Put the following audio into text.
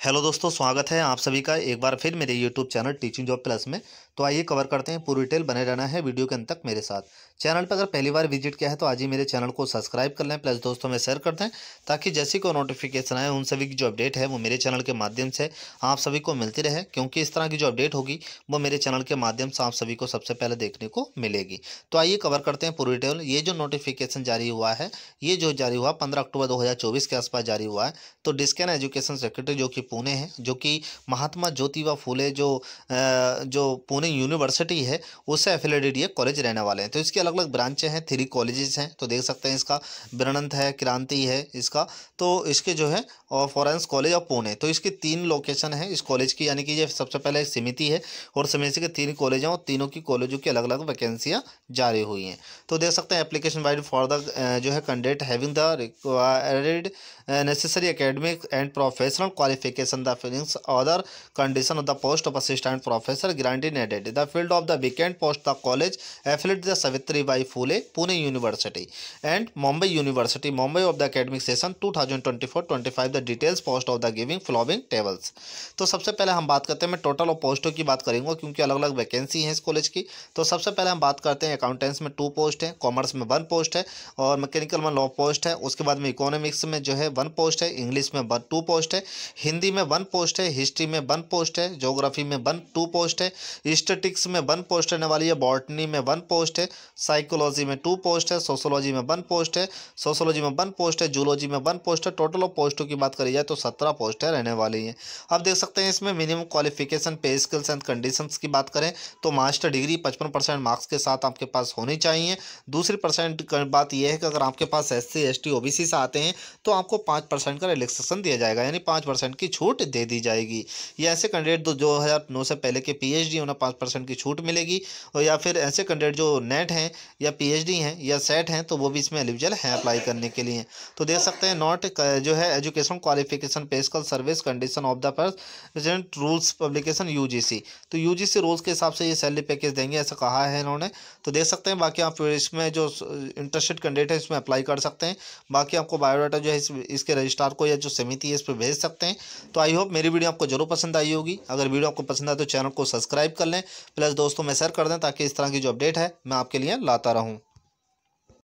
Hello दोस्तों, स्वागत है आप सभी का एक बार फिर मेरे YouTube channel teaching job plus में। तो आइए कवर करते हैं। पूरी डिटेल बने रहना है वीडियो के अंत तक मेरे साथ। चैनल पर अगर पहली बार विज़िट किया है तो आज ही मेरे चैनल को सब्सक्राइब कर लें प्लस दोस्तों में शेयर कर दें, ताकि जैसी को नोटिफिकेशन आए, उन सभी की जो अपडेट है, वो मेरे चैनल के माध्यम से आप सभी को मिलती रहे, क्योंकि इस तरह की जो अपडेट होगी, वो मेरे चैनल के माध्यम से आप सभी को सबसे पहले देखने को मिलेगी। तो आइए कवर करते हैं पूरी डिटेल ये जो नोटिफिकेशन जारी हुआ है, ये जो जारी हुआ, पंद्रह अक्टूबर दो हज़ार चौबीस के आसपास जारी हुआ है तो डिस्कैन एजुकेशन सेक्रेटरी जो कि पुणे है, जो कि महात्मा ज्योतिबा फूले, जो जो पुणे यूनिवर्सिटी है, उससे एफिलेटेड ये कॉलेज रहने वाले हैं। तो इसकी अलग अलग ब्रांचें हैं थ्री कॉलेजेस हैं तो देख सकते हैं इसका बिरणंत है क्रांति है इसका। तो इसके जो है फॉरेंस कॉलेज ऑफ़ पुणे तो इसकी तीन लोकेशन है इस कॉलेज की, यानी कि ये सबसे पहले समिति है और समिति के तीन कॉलेज हैं और तीनों की कॉलेजों की अलग अलग वैकेंसियाँ जारी हुई हैं। तो देख सकते हैं एप्लीकेशन वाइड फॉर द जो है candidate having the required necessary academic and professional qualification the feelings other condition of the post of assistant professor granted aided the field of the weekend post the college, affiliate the Savitri Bai Phule, Pune University and Mumbai University, Mumbai of the academic session 2024-25 the details post of the giving following tables. तो सबसे पहले हम बात करते हैं, मैं total of पोस्टों की बात करेंगे, क्योंकि अलग अलग वैकेंसी है इस कॉलेज की। तो सबसे पहले हम बात करते हैं अकाउंटेंट्स में टू पोस्ट है कॉमर्स में वन पोस्ट है और मैकेनिकल में लॉ पोस्ट है। उसके बाद में इकोनॉमिक्स में जो है वन पोस्ट है इंग्लिश में वन टू पोस्ट है, हिंदी में वन पोस्ट है हिस्ट्री में वन पोस्ट है जोग्राफी में वन टू पोस्ट है स्टेटिक्स में वन पोस्ट रहने वाली है बॉटनी में वन पोस्ट है साइकोलॉजी में टू पोस्ट है सोशोलॉजी में वन पोस्ट है सोशोलॉजी में वन पोस्ट है जूलॉजी में वन पोस्ट है टोटल ऑफ़ पोस्टों की बात करी जाए तो सत्रह पोस्टें रहने वाली हैं। अब देख सकते हैं इसमें minimum qualification pay scales and conditions की बात करें तो मास्टर डिग्री पचपन परसेंट मार्क्स के साथ आपके पास होनी चाहिए। दूसरी परसेंट बात यह है कि अगर आपके पास S C S T O B C से आते हैं तो आपको पाँच परसेंट का रिलैक्सेशन दिया जाएगा, यानी पाँच परसेंट की छूट दे दी जाएगी। ये ऐसे कैंडिडेट दो हज़ार नौ से पहले के पी एच डी उन्हें पाँच परसेंट की छूट मिलेगी। और या फिर ऐसे कैंडिडेट जो नेट हैं या पीएचडी हैं या सेट हैं तो वो भी इसमें एलिजिबल हैं अप्लाई करने के लिए। तो देख सकते हैं नॉट जो है education qualification pay scale service condition of the present rules publication UGC तो यूजीसी रूल्स के हिसाब से ये सैलरी पैकेज देंगे ऐसा कहा है इन्होंने। तो देख सकते हैं बाकी आप इसमें जो इंटरेस्टेड कैंडिडेट है इसमें अप्लाई कर सकते हैं। बाकी आपको बायोडाटा जो है इस, इसके रजिस्ट्रार को या जो समिति है इस पर भेज सकते हैं। तो आई होप मेरी वीडियो आपको ज़रूर पसंद आई होगी। अगर वीडियो आपको पसंद आए तो चैनल को सब्सक्राइब कर लें। प्लस दोस्तों में शेयर कर दें ताकि इस तरह की जो अपडेट है, मैं आपके लिए लाता रहूँ।